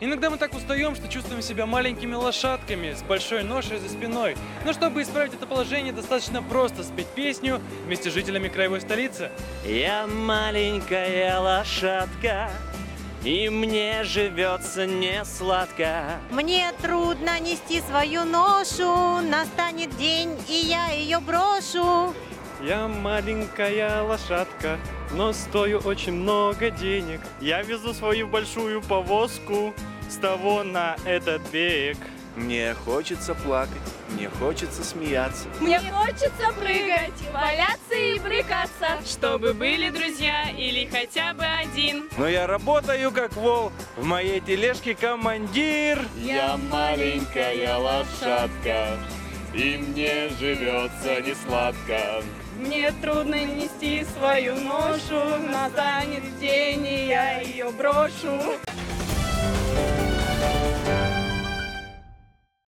Иногда мы так устаем, что чувствуем себя маленькими лошадками с большой ношей за спиной. Но чтобы исправить это положение, достаточно просто спеть песню вместе с жителями краевой столицы. Я маленькая лошадка, и мне живется не сладко. Мне трудно нести свою ношу, настанет день, и я ее брошу. Я маленькая лошадка, но стою очень много денег. Я везу свою большую повозку с того на этот берег. Мне хочется плакать, мне хочется смеяться. Мне хочется прыгать, валяться и брыкаться, чтобы были друзья или хотя бы один. Но я работаю как вол, в моей тележке командир. Я маленькая лошадка, и мне живется не сладко. Мне трудно нести свою ношу, настанет день, и я ее брошу.